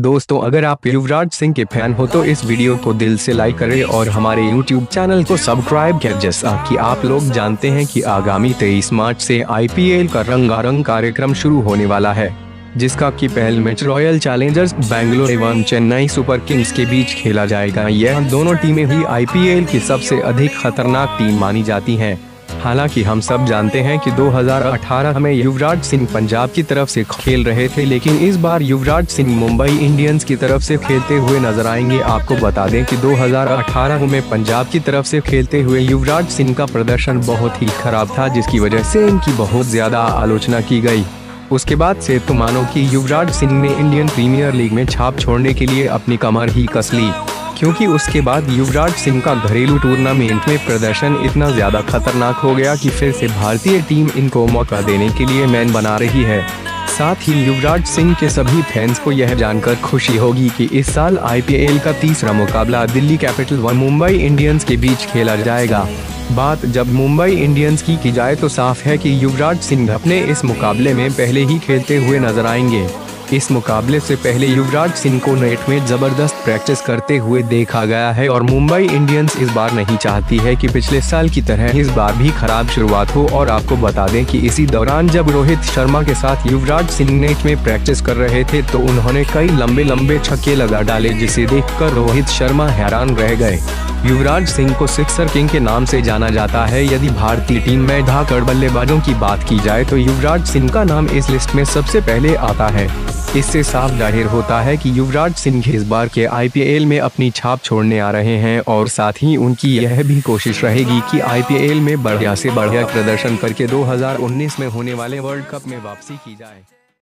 दोस्तों, अगर आप युवराज सिंह के फ़ैन हो तो इस वीडियो को दिल से लाइक करें और हमारे यूट्यूब चैनल को सब्सक्राइब करें, जैसा कि आप लोग जानते हैं कि आगामी 23 मार्च से आईपीएल का रंगारंग कार्यक्रम शुरू होने वाला है, जिसका की पहल मैच रॉयल चैलेंजर्स बैंगलोर एवं चेन्नई सुपर किंग्स के बीच खेला जाएगा। यह दोनों टीमें ही आईपीएल की सबसे अधिक खतरनाक टीम मानी जाती हैं। हालाँकि हम सब जानते हैं कि 2018 में युवराज सिंह पंजाब की तरफ़ से खेल रहे थे, लेकिन इस बार युवराज सिंह मुंबई इंडियंस की तरफ़ से खेलते हुए नज़र आएँगे। आपको बता दें कि 2018 में पंजाब की तरफ़ से खेलते हुए युवराज सिंह का प्रदर्शन बहुत ही खराब था, जिसकी वजह से इनकी बहुत ज़्यादा आलोचना की गई। उसके बाद से तो मानो की युवराज सिंह ने इंडियन प्रीमियर लीग में छाप छोड़ने के लिए अपनी कमर ही कस ली। क्योंकि उसके बाद युवराज सिंह का घरेलू टूर्नामेंट में प्रदर्शन इतना ज़्यादा खतरनाक हो गया कि फिर से भारतीय टीम इनको मौका देने के लिए मैन बना रही है। साथ ही युवराज सिंह के सभी फैंस को यह जानकर खुशी होगी कि इस साल आईपीएल का तीसरा मुकाबला दिल्ली कैपिटल व मुंबई इंडियंस के बीच खेला जाएगा। बात जब मुंबई इंडियंस की की जाए तो साफ़ है कि युवराज सिंह अपने इस मुकाबले में पहले ही खेलते हुए नज़र आएँगे। इस मुकाबले से पहले युवराज सिंह को नेट में ज़बरदस्त प्रैक्टिस करते हुए देखा गया है और मुंबई इंडियंस इस बार नहीं चाहती है कि पिछले साल की तरह इस बार भी खराब शुरुआत हो और आपको बता दें कि इसी दौरान जब रोहित शर्मा के साथ युवराज सिंह नेट में प्रैक्टिस कर रहे थे तो उन्होंने कई लंबे लंबे छक्के लगा डाले जिसे देख रोहित शर्मा हैरान रह गए। युवराज सिंह को सिक्सर किंग के नाम से जाना जाता है। यदि भारतीय टीम में ढाकर बल्लेबाजों की बात की जाए तो युवराज सिंह का नाम इस लिस्ट में सबसे पहले आता है। इससे साफ़ ज़ाहिर होता है कि युवराज सिंह इस बार के आईपीएल में अपनी छाप छोड़ने आ रहे हैं और साथ ही उनकी यह भी कोशिश रहेगी कि आईपीएल में बढ़िया से बढ़िया प्रदर्शन करके 2019 में होने वाले वर्ल्ड कप में वापसी की जाए।